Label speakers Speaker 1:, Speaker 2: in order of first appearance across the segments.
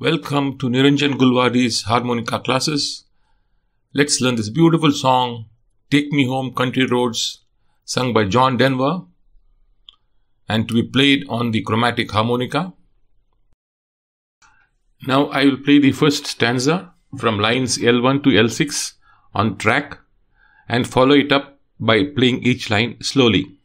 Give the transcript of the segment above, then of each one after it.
Speaker 1: Welcome to Niranjan Gulvady's harmonica classes. Let's learn this beautiful song, Take Me Home Country Roads, sung by John Denver and to be played on the chromatic harmonica. Now I will play the first stanza from lines L1 to L6 on track and follow it up by playing each line slowly.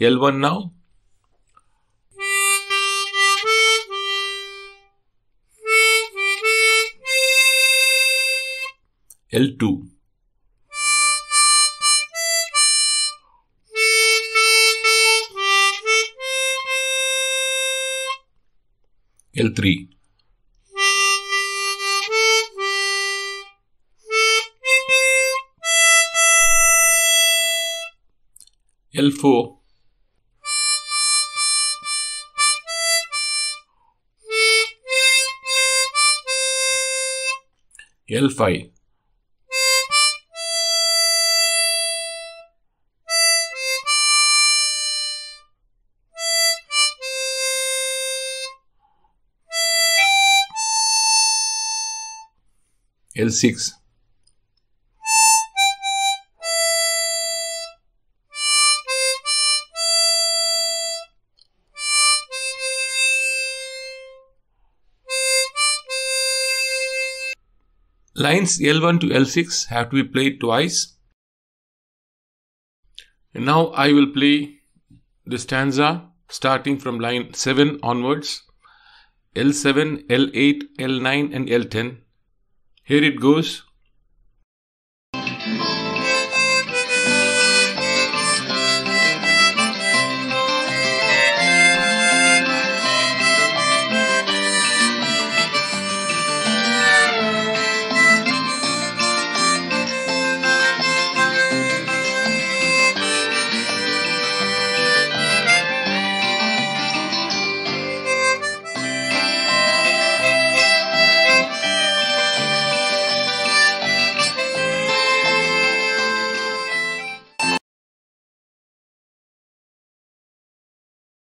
Speaker 1: L1 now. L2. L3. L4. L5 L6 Lines L1 to L6 have to be played twice. And now I will play the stanza starting from line 7 onwards. L7, L8, L9 and L10. Here it goes.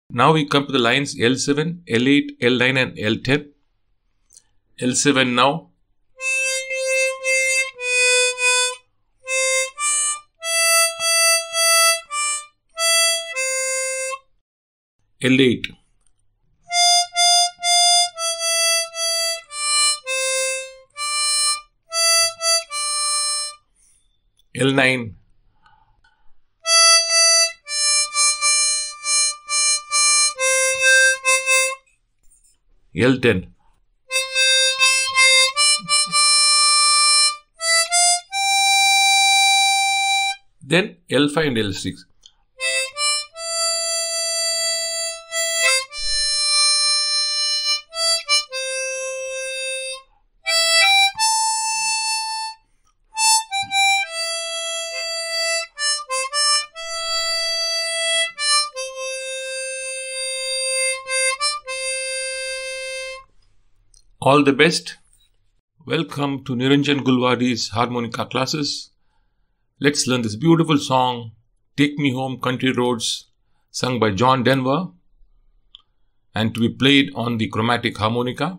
Speaker 1: Now we come to the lines L7, L8, L9 and L10. L7 now. L8. L9. L10. Then L5 and L6. All the best. Welcome to Niranjan Gulvady's harmonica classes. Let's learn this beautiful song, Take Me Home Country Roads, sung by John Denver and to be played on the chromatic harmonica.